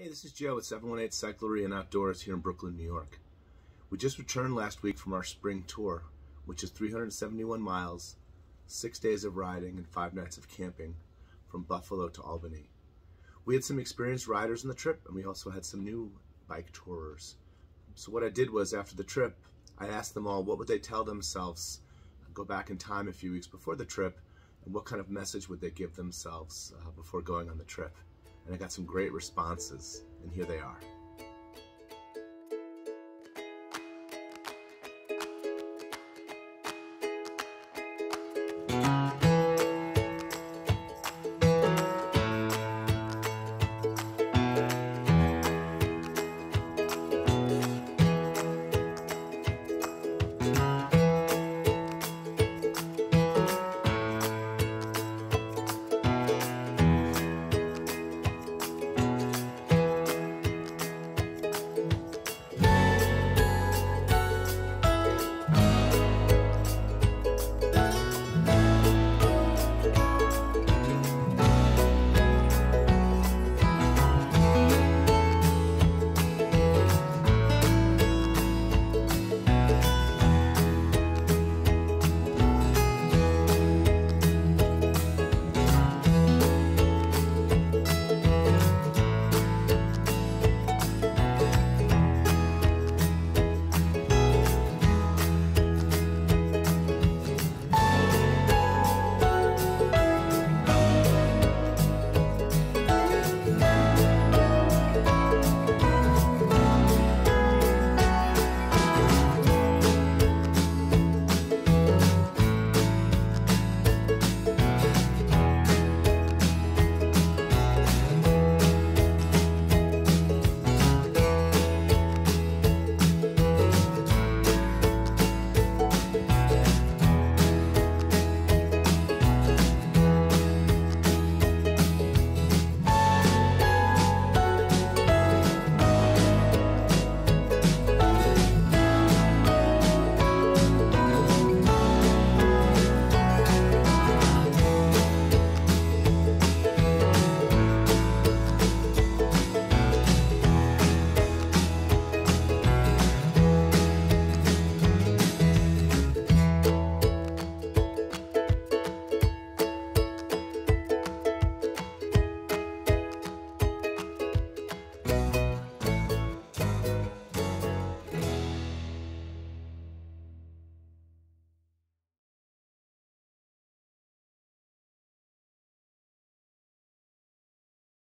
Hey, this is Joe at 718 Cyclery and Outdoors here in Brooklyn, New York. We just returned last week from our spring tour, which is 371 miles, six days of riding, and five nights of camping from Buffalo to Albany. We had some experienced riders on the trip, and we also had some new bike tourers. So what I did was, after the trip, I asked them all what would they tell themselves, go back in time a few weeks before the trip, and what kind of message would they give themselves uh, before going on the trip and I got some great responses, and here they are.